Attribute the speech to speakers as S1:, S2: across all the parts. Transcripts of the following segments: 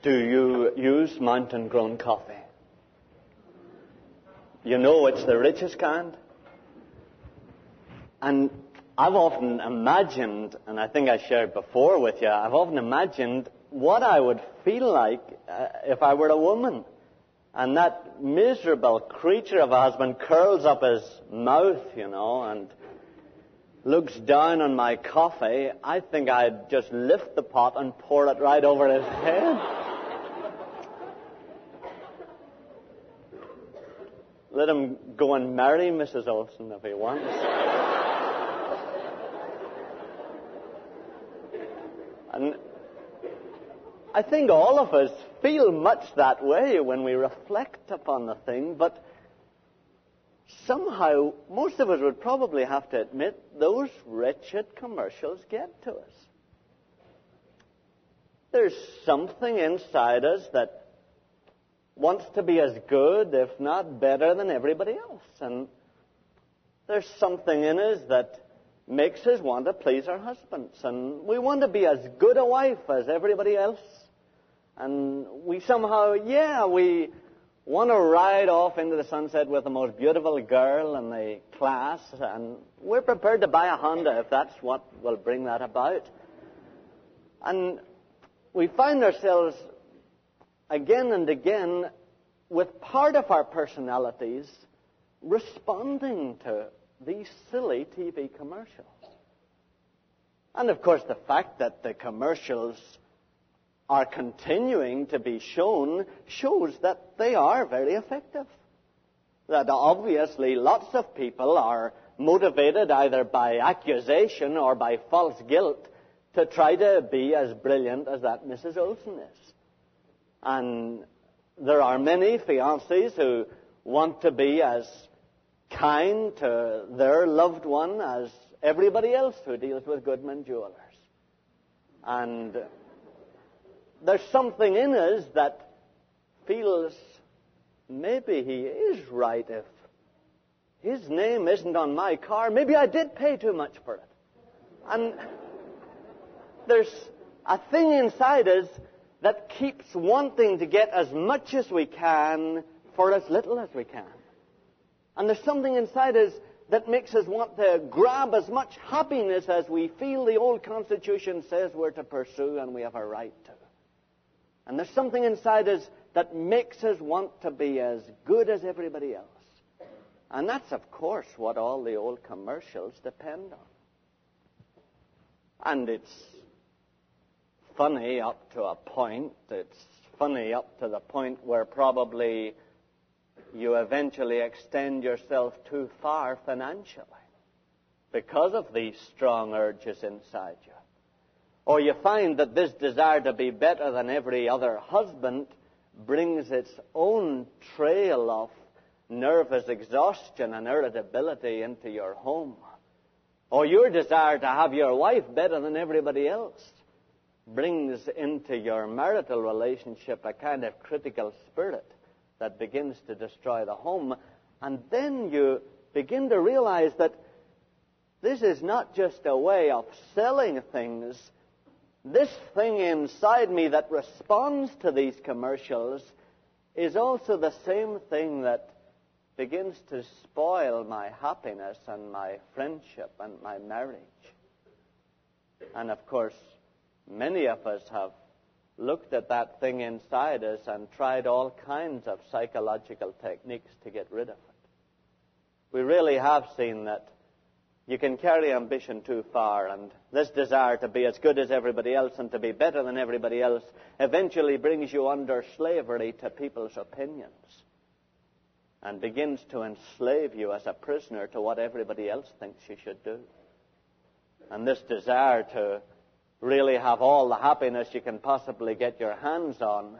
S1: Do you use mountain grown coffee? You know it's the richest kind. And I've often imagined, and I think I shared before with you, I've often imagined what I would feel like uh, if I were a woman. And that miserable creature of a husband curls up his mouth, you know, and looks down on my coffee. I think I'd just lift the pot and pour it right over his head. Let him go and marry Mrs. Olson if he wants. and I think all of us feel much that way when we reflect upon the thing, but somehow most of us would probably have to admit those wretched commercials get to us. There's something inside us that wants to be as good, if not better, than everybody else. And there's something in us that makes us want to please our husbands. And we want to be as good a wife as everybody else. And we somehow, yeah, we want to ride off into the sunset with the most beautiful girl in the class. And we're prepared to buy a Honda if that's what will bring that about. And we find ourselves again and again with part of our personalities responding to these silly TV commercials. And of course, the fact that the commercials are continuing to be shown shows that they are very effective. That obviously lots of people are motivated either by accusation or by false guilt to try to be as brilliant as that Mrs. Olson is. And there are many fiancés who want to be as kind to their loved one as everybody else who deals with Goodman Jewelers. And there's something in us that feels maybe he is right if his name isn't on my car. Maybe I did pay too much for it. And there's a thing inside us that keeps wanting to get as much as we can for as little as we can. And there's something inside us that makes us want to grab as much happiness as we feel the old Constitution says we're to pursue and we have a right to. And there's something inside us that makes us want to be as good as everybody else. And that's, of course, what all the old commercials depend on. And it's funny up to a point. It's funny up to the point where probably you eventually extend yourself too far financially because of these strong urges inside you. Or you find that this desire to be better than every other husband brings its own trail of nervous exhaustion and irritability into your home. Or your desire to have your wife better than everybody else brings into your marital relationship a kind of critical spirit that begins to destroy the home. And then you begin to realize that this is not just a way of selling things. This thing inside me that responds to these commercials is also the same thing that begins to spoil my happiness and my friendship and my marriage. And of course, Many of us have looked at that thing inside us and tried all kinds of psychological techniques to get rid of it. We really have seen that you can carry ambition too far, and this desire to be as good as everybody else and to be better than everybody else eventually brings you under slavery to people's opinions and begins to enslave you as a prisoner to what everybody else thinks you should do. And this desire to really have all the happiness you can possibly get your hands on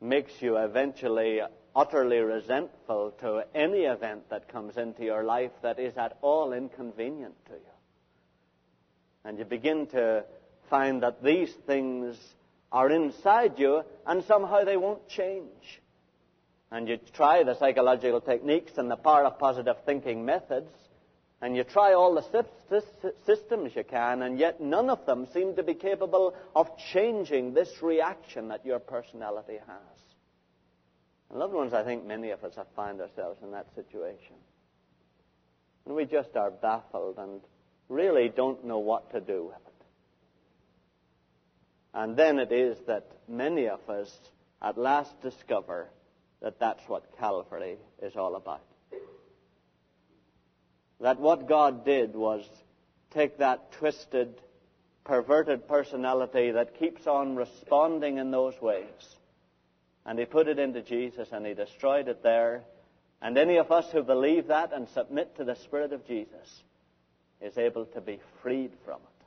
S1: makes you eventually utterly resentful to any event that comes into your life that is at all inconvenient to you. And you begin to find that these things are inside you and somehow they won't change. And you try the psychological techniques and the power of positive thinking methods, And you try all the systems you can, and yet none of them seem to be capable of changing this reaction that your personality has. And loved ones, I think many of us have found ourselves in that situation. And we just are baffled and really don't know what to do with it. And then it is that many of us at last discover that that's what Calvary is all about. That what God did was take that twisted, perverted personality that keeps on responding in those ways, and He put it into Jesus and He destroyed it there. And any of us who believe that and submit to the Spirit of Jesus is able to be freed from it.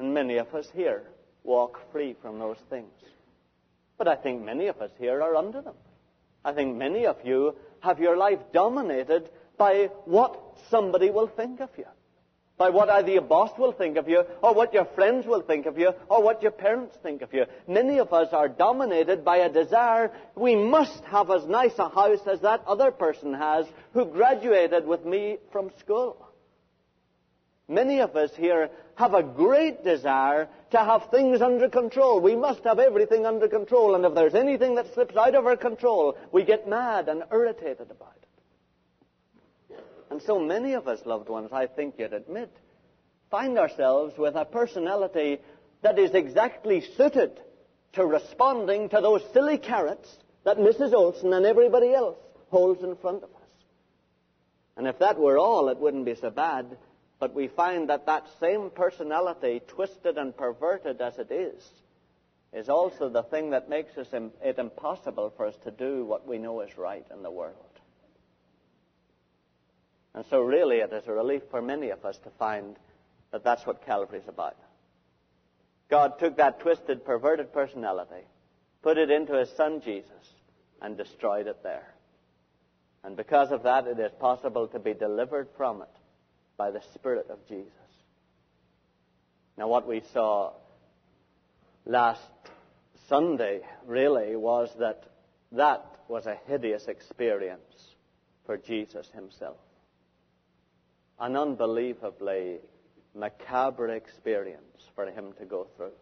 S1: And many of us here walk free from those things. But I think many of us here are under them. I think many of you have your life dominated by what somebody will think of you. By what either your boss will think of you, or what your friends will think of you, or what your parents think of you. Many of us are dominated by a desire we must have as nice a house as that other person has who graduated with me from school. Many of us here have a great desire to have things under control. We must have everything under control, and if there's anything that slips out of our control, we get mad and irritated about it. And so many of us, loved ones, I think you'd admit, find ourselves with a personality that is exactly suited to responding to those silly carrots that Mrs. Olson and everybody else holds in front of us. And if that were all, it wouldn't be so bad but we find that that same personality, twisted and perverted as it is, is also the thing that makes it impossible for us to do what we know is right in the world. And so, really, it is a relief for many of us to find that that's what Calvary is about. God took that twisted, perverted personality, put it into His Son Jesus, and destroyed it there. And because of that, it is possible to be delivered from it by the Spirit of Jesus. Now, what we saw last Sunday really was that that was a hideous experience for Jesus himself. An unbelievably macabre experience for him to go through.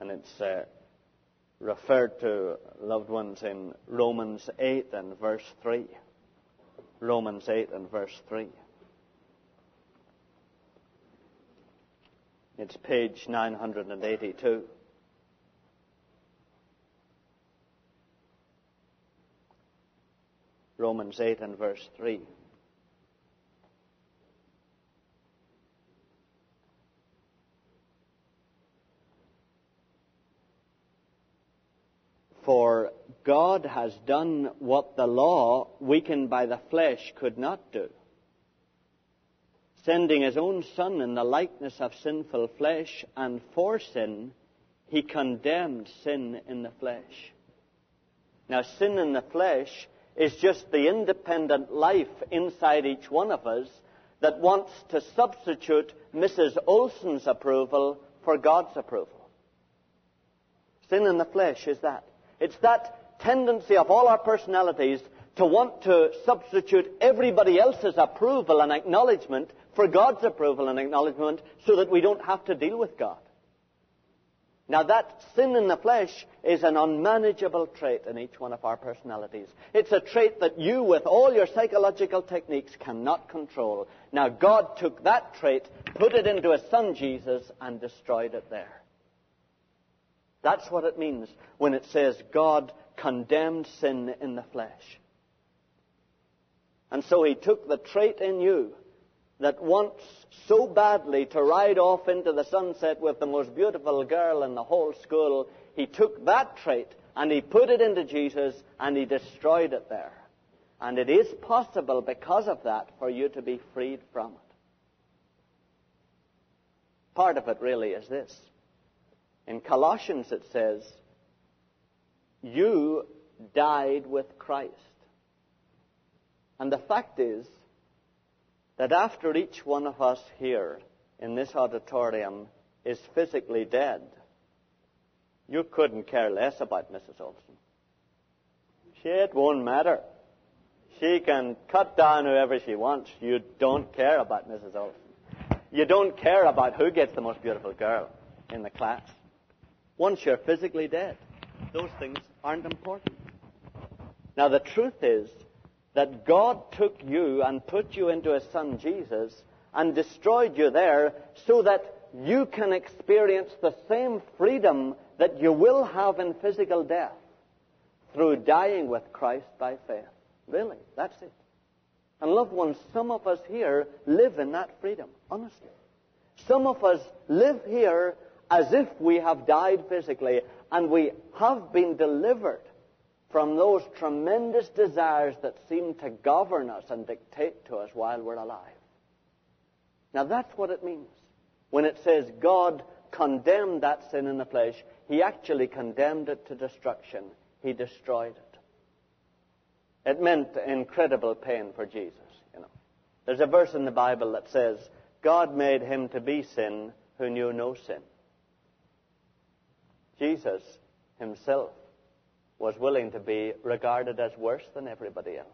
S1: And it's uh, referred to, loved ones, in Romans 8 and verse 3. Romans 8 and verse 3. It's page 982. Romans 8 and verse 3. For God has done what the law, weakened by the flesh, could not do sending his own Son in the likeness of sinful flesh, and for sin, he condemned sin in the flesh. Now, sin in the flesh is just the independent life inside each one of us that wants to substitute Mrs. Olson's approval for God's approval. Sin in the flesh is that. It's that tendency of all our personalities to want to substitute everybody else's approval and acknowledgement for God's approval and acknowledgement so that we don't have to deal with God. Now, that sin in the flesh is an unmanageable trait in each one of our personalities. It's a trait that you, with all your psychological techniques, cannot control. Now, God took that trait, put it into His Son Jesus, and destroyed it there. That's what it means when it says God condemned sin in the flesh. And so He took the trait in you that wants so badly to ride off into the sunset with the most beautiful girl in the whole school, he took that trait and he put it into Jesus and he destroyed it there. And it is possible because of that for you to be freed from it. Part of it really is this. In Colossians it says, You died with Christ. And the fact is, that after each one of us here in this auditorium is physically dead, you couldn't care less about Mrs. Olson. It won't matter. She can cut down whoever she wants. You don't care about Mrs. Olson. You don't care about who gets the most beautiful girl in the class. Once you're physically dead, those things aren't important. Now, the truth is that God took you and put you into His Son Jesus and destroyed you there so that you can experience the same freedom that you will have in physical death through dying with Christ by faith. Really, that's it. And loved ones, some of us here live in that freedom, honestly. Some of us live here as if we have died physically and we have been delivered from those tremendous desires that seem to govern us and dictate to us while we're alive. Now that's what it means. When it says God condemned that sin in the flesh, He actually condemned it to destruction. He destroyed it. It meant incredible pain for Jesus, you know. There's a verse in the Bible that says, God made him to be sin who knew no sin. Jesus himself was willing to be regarded as worse than everybody else.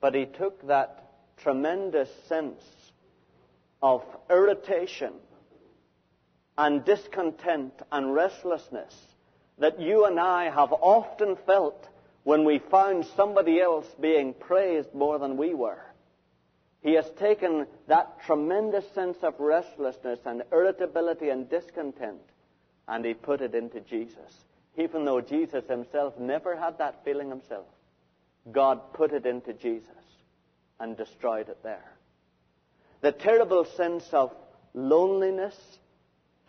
S1: But he took that tremendous sense of irritation and discontent and restlessness that you and I have often felt when we found somebody else being praised more than we were. He has taken that tremendous sense of restlessness and irritability and discontent and he put it into Jesus. Even though Jesus himself never had that feeling himself, God put it into Jesus and destroyed it there. The terrible sense of loneliness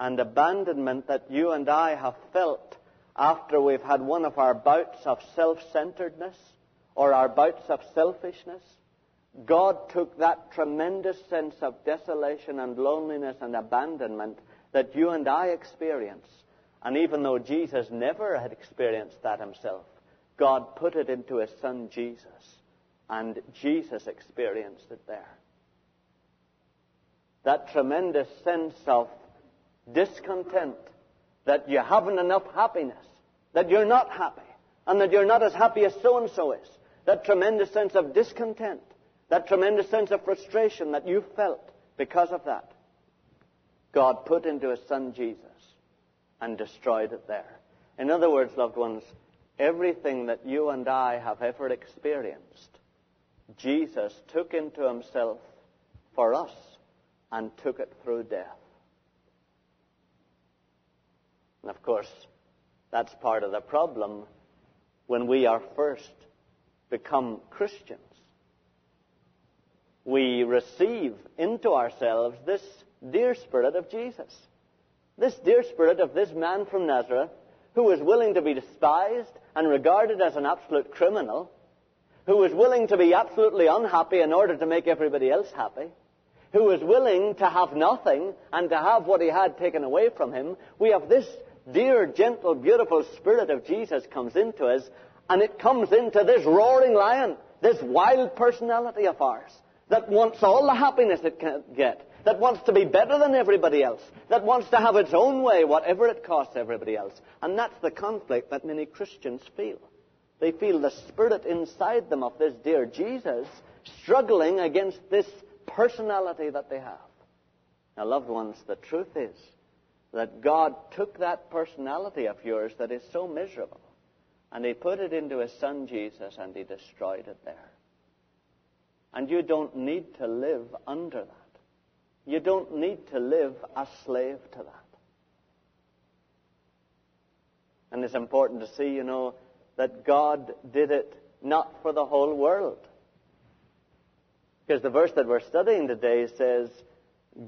S1: and abandonment that you and I have felt after we've had one of our bouts of self-centeredness or our bouts of selfishness, God took that tremendous sense of desolation and loneliness and abandonment that you and I experience. And even though Jesus never had experienced that himself, God put it into his son Jesus. And Jesus experienced it there. That tremendous sense of discontent that you haven't enough happiness, that you're not happy, and that you're not as happy as so and so is. That tremendous sense of discontent, that tremendous sense of frustration that you felt because of that. God put into His Son Jesus and destroyed it there. In other words, loved ones, everything that you and I have ever experienced, Jesus took into Himself for us and took it through death. And of course, that's part of the problem when we are first become Christians. We receive into ourselves this dear spirit of Jesus. This dear spirit of this man from Nazareth who was willing to be despised and regarded as an absolute criminal, who was willing to be absolutely unhappy in order to make everybody else happy, who was willing to have nothing and to have what he had taken away from him. We have this dear, gentle, beautiful Spirit of Jesus comes into us, and it comes into this roaring lion, this wild personality of ours, that wants all the happiness it can get, that wants to be better than everybody else, that wants to have its own way, whatever it costs everybody else. And that's the conflict that many Christians feel. They feel the spirit inside them of this dear Jesus struggling against this personality that they have. Now, loved ones, the truth is, that God took that personality of yours that is so miserable and He put it into His Son Jesus and He destroyed it there. And you don't need to live under that. You don't need to live a slave to that. And it's important to see, you know, that God did it not for the whole world. Because the verse that we're studying today says,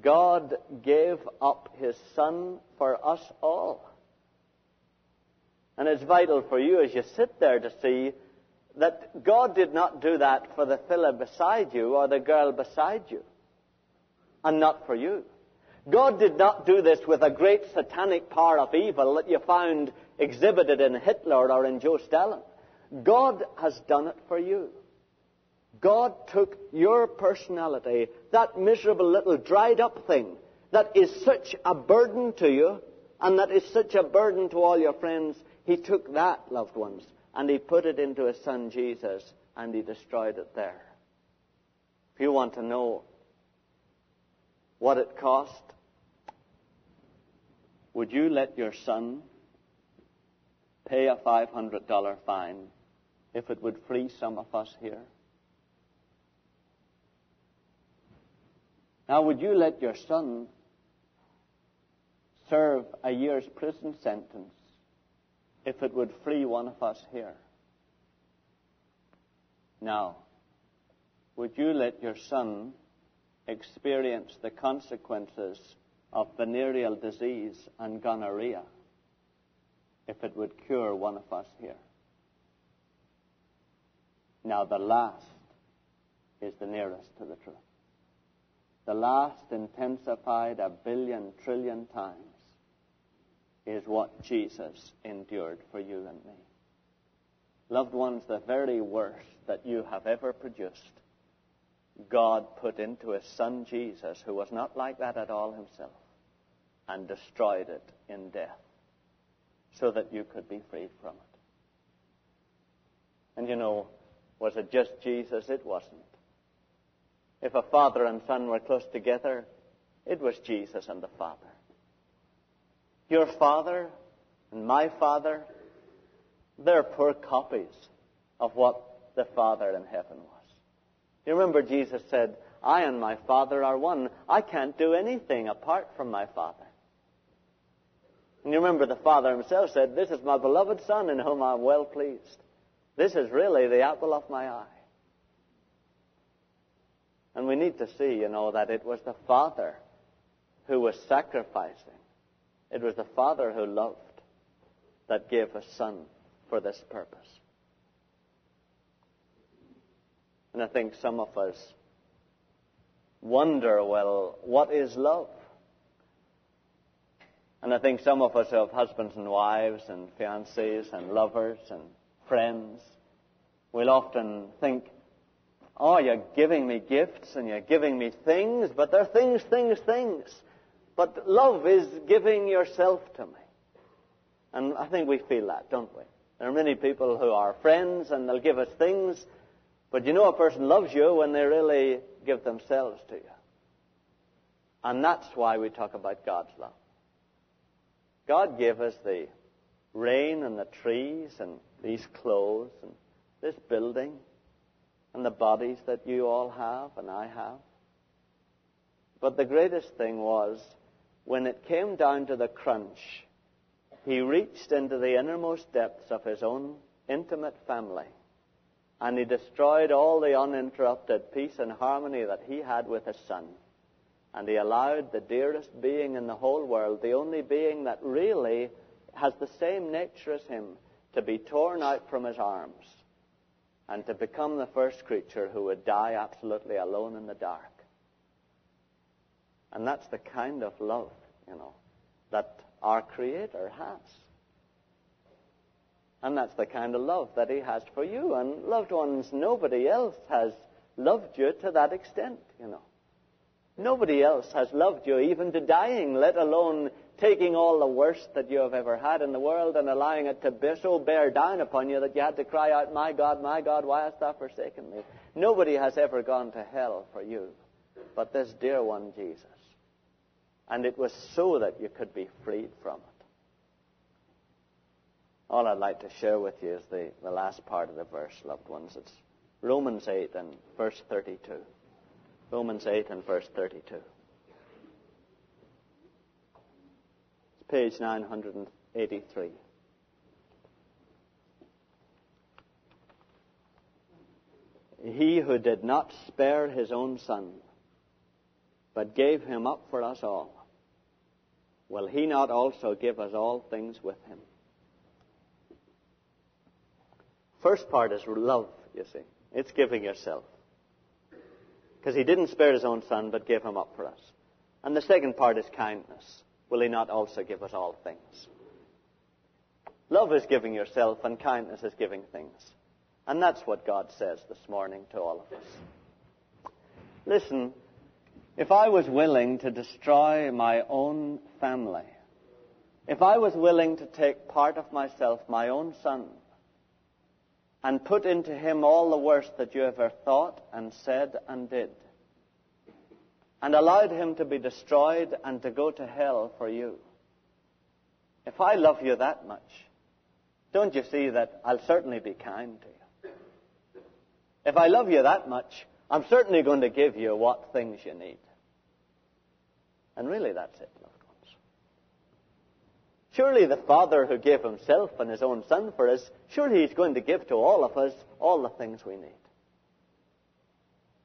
S1: God gave up his Son for us all. And it's vital for you as you sit there to see that God did not do that for the fella beside you or the girl beside you, and not for you. God did not do this with a great satanic power of evil that you found exhibited in Hitler or in Joe Stalin. God has done it for you. God took your personality, that miserable little dried up thing that is such a burden to you and that is such a burden to all your friends. He took that, loved ones, and he put it into his son Jesus, and he destroyed it there. If you want to know what it cost, would you let your son pay a $500 fine if it would free some of us here? Now, would you let your son serve a year's prison sentence if it would free one of us here? Now, would you let your son experience the consequences of venereal disease and gonorrhea if it would cure one of us here? Now, the last is the nearest to the truth. The last intensified a billion trillion times is what Jesus endured for you and me. Loved ones, the very worst that you have ever produced, God put into his son Jesus, who was not like that at all himself, and destroyed it in death so that you could be freed from it. And you know, was it just Jesus? It wasn't. If a father and son were close together, it was Jesus and the Father. Your father and my father, they're poor copies of what the Father in heaven was. You remember Jesus said, I and my Father are one. I can't do anything apart from my Father. And you remember the Father himself said, This is my beloved Son in whom I'm well pleased. This is really the apple of my eye. And we need to see, you know, that it was the Father who was sacrificing. It was the Father who loved that gave a Son for this purpose. And I think some of us wonder, well, what is love? And I think some of us have husbands and wives and fiancés and lovers and friends. We'll often think, oh, you're giving me gifts and you're giving me things, but they're things, things, things. But love is giving yourself to me. And I think we feel that, don't we? There are many people who are friends and they'll give us things, but you know a person loves you when they really give themselves to you. And that's why we talk about God's love. God gave us the rain and the trees and these clothes and this building and the bodies that you all have and I have. But the greatest thing was when it came down to the crunch, he reached into the innermost depths of his own intimate family and he destroyed all the uninterrupted peace and harmony that he had with his son. And he allowed the dearest being in the whole world, the only being that really has the same nature as him, to be torn out from his arms and to become the first creature who would die absolutely alone in the dark. And that's the kind of love, you know, that our Creator has. And that's the kind of love that He has for you. And loved ones, nobody else has loved you to that extent, you know. Nobody else has loved you even to dying, let alone taking all the worst that you have ever had in the world and allowing it to so bear down upon you that you had to cry out, My God, my God, why hast thou forsaken me? Nobody has ever gone to hell for you but this dear one, Jesus. And it was so that you could be freed from it. All I'd like to share with you is the, the last part of the verse, loved ones. It's Romans 8 and verse 32. Romans 8 and verse 32. It's page 983. He who did not spare his own son, but gave him up for us all, will he not also give us all things with him? First part is love, you see. It's giving yourself. Because he didn't spare his own son, but gave him up for us. And the second part is kindness. Will he not also give us all things? Love is giving yourself, and kindness is giving things. And that's what God says this morning to all of us. Listen, if I was willing to destroy my own family, if I was willing to take part of myself, my own son, and put into him all the worst that you ever thought and said and did, and allowed him to be destroyed and to go to hell for you. If I love you that much, don't you see that I'll certainly be kind to you? If I love you that much, I'm certainly going to give you what things you need. And really, that's it, ones. Surely the Father who gave Himself and His own Son for us, surely He's going to give to all of us all the things we need.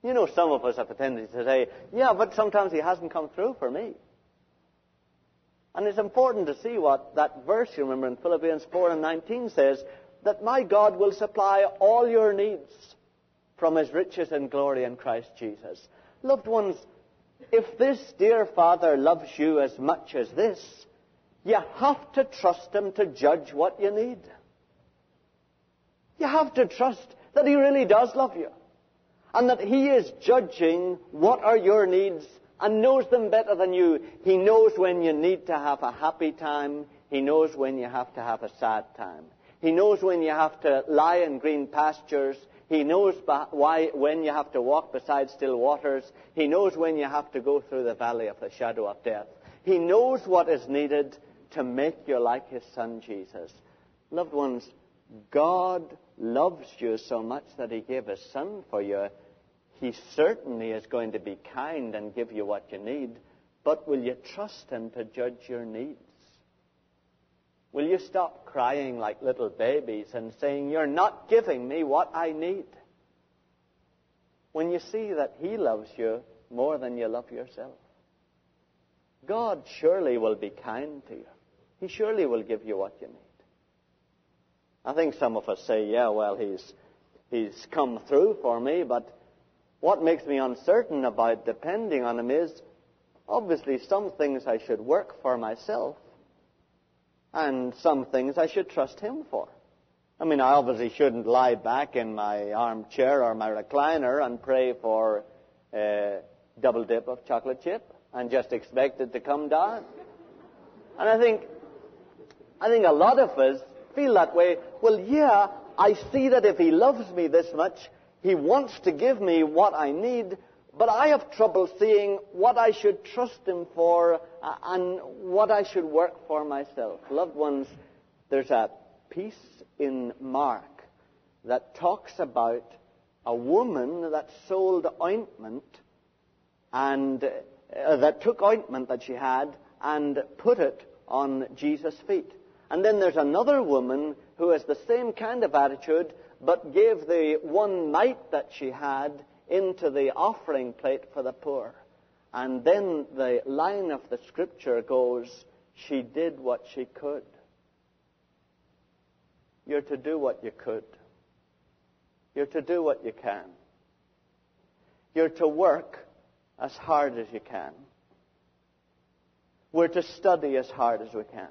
S1: You know, some of us have a tendency to say, yeah, but sometimes He hasn't come through for me. And it's important to see what that verse, you remember in Philippians 4 and 19 says, that my God will supply all your needs from his riches and glory in Christ Jesus. Loved ones, if this dear Father loves you as much as this, you have to trust him to judge what you need. You have to trust that he really does love you. And that he is judging what are your needs and knows them better than you. He knows when you need to have a happy time. He knows when you have to have a sad time. He knows when you have to lie in green pastures. He knows why, when you have to walk beside still waters. He knows when you have to go through the valley of the shadow of death. He knows what is needed to make you like His Son Jesus. Loved ones, God loves you so much that He gave His Son for you he certainly is going to be kind and give you what you need, but will you trust Him to judge your needs? Will you stop crying like little babies and saying, You're not giving me what I need? When you see that He loves you more than you love yourself. God surely will be kind to you. He surely will give you what you need. I think some of us say, yeah, well, he's, he's come through for me, but what makes me uncertain about depending on Him is obviously some things I should work for myself, and some things I should trust Him for. I mean, I obviously shouldn't lie back in my armchair or my recliner and pray for a double dip of chocolate chip and just expect it to come down. And I think, I think a lot of us feel that way. Well, yeah, I see that if He loves me this much, he wants to give me what I need, but I have trouble seeing what I should trust Him for uh, and what I should work for myself. Loved ones, there's a piece in Mark that talks about a woman that sold ointment and uh, that took ointment that she had and put it on Jesus' feet. And then there's another woman who has the same kind of attitude but gave the one mite that she had into the offering plate for the poor. And then the line of the scripture goes, she did what she could. You're to do what you could. You're to do what you can. You're to work as hard as you can. We're to study as hard as we can.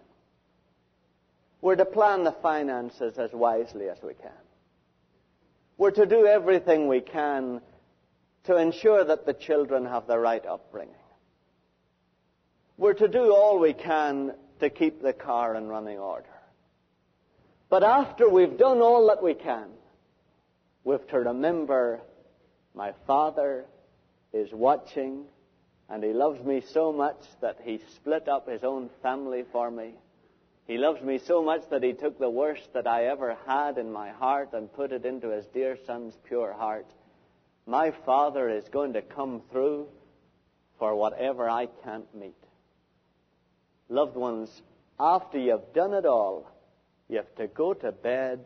S1: We're to plan the finances as wisely as we can. We're to do everything we can to ensure that the children have the right upbringing. We're to do all we can to keep the car in running order. But after we've done all that we can, we've to remember my Father is watching and He loves me so much that He split up His own family for me he loves me so much that he took the worst that I ever had in my heart and put it into his dear son's pure heart. My Father is going to come through for whatever I can't meet. Loved ones, after you've done it all, you have to go to bed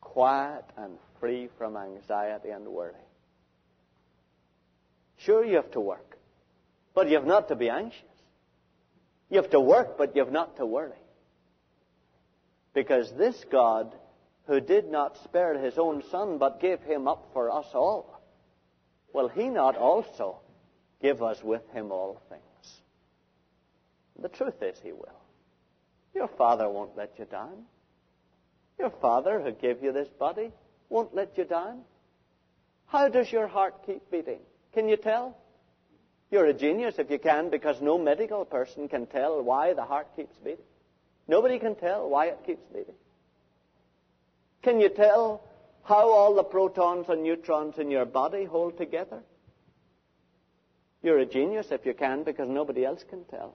S1: quiet and free from anxiety and worry. Sure, you have to work, but you have not to be anxious. You have to work, but you have not to worry. Because this God, who did not spare his own son, but gave him up for us all, will he not also give us with him all things? The truth is, he will. Your father won't let you down. Your father, who gave you this body, won't let you down. How does your heart keep beating? Can you tell? You're a genius if you can, because no medical person can tell why the heart keeps beating. Nobody can tell why it keeps beating. Can you tell how all the protons and neutrons in your body hold together? You're a genius if you can, because nobody else can tell.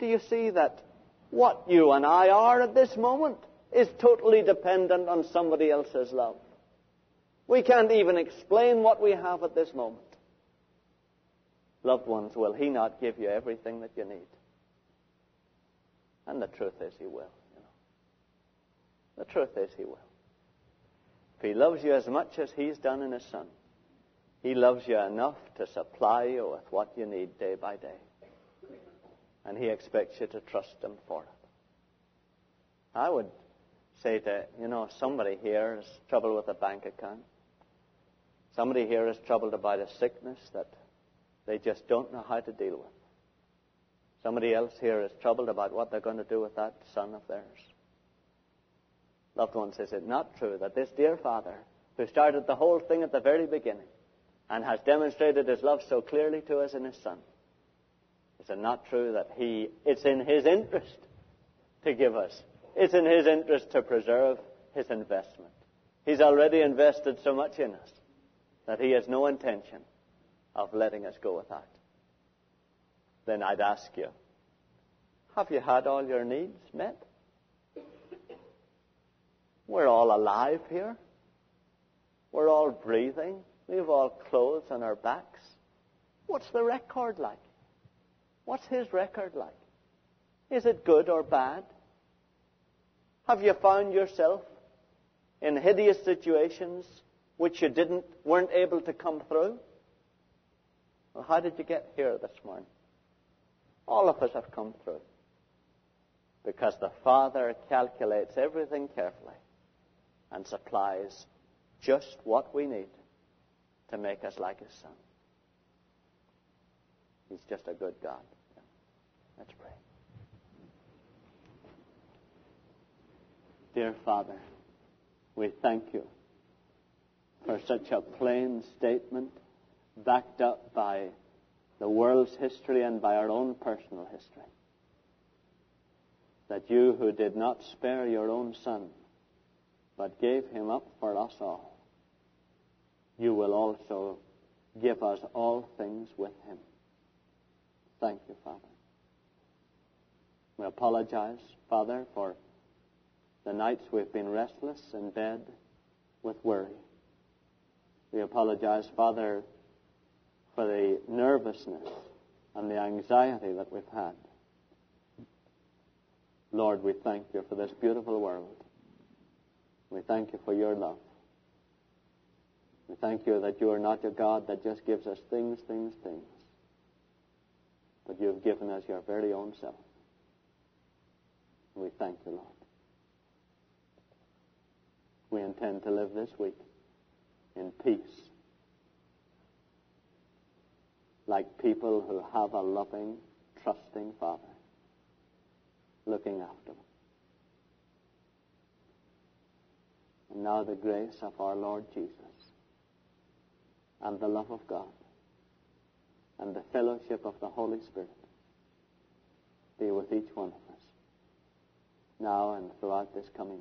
S1: Do you see that what you and I are at this moment is totally dependent on somebody else's love? We can't even explain what we have at this moment. Loved ones, will He not give you everything that you need? And the truth is, He will. You know. The truth is, He will. If He loves you as much as He's done in His Son, He loves you enough to supply you with what you need day by day. And He expects you to trust Him for it. I would say to, you know, somebody here has trouble with a bank account. Somebody here is troubled about a sickness that they just don't know how to deal with. Somebody else here is troubled about what they're going to do with that son of theirs. Loved ones, is it not true that this dear Father, who started the whole thing at the very beginning and has demonstrated his love so clearly to us in his Son, is it not true that he, it's in his interest to give us? It's in his interest to preserve his investment. He's already invested so much in us that he has no intention of letting us go without. Then I'd ask you, have you had all your needs met? We're all alive here. We're all breathing. We have all clothes on our backs. What's the record like? What's his record like? Is it good or bad? Have you found yourself in hideous situations which you didn't weren't able to come through? Well, how did you get here this morning? All of us have come through. Because the Father calculates everything carefully and supplies just what we need to make us like His Son. He's just a good God. Let's pray. Dear Father, we thank you for such a plain statement backed up by the world's history and by our own personal history. That you who did not spare your own son, but gave him up for us all, you will also give us all things with him. Thank you, Father. We apologize, Father, for the nights we've been restless in bed with worry. We apologize, Father, nervousness and the anxiety that we've had. Lord, we thank you for this beautiful world. We thank you for your love. We thank you that you are not a God that just gives us things, things, things, but you have given us your very own self. We thank you, Lord. We intend to live this week in peace like people who have a loving, trusting Father looking after them. And now the grace of our Lord Jesus and the love of God and the fellowship of the Holy Spirit be with each one of us now and throughout this coming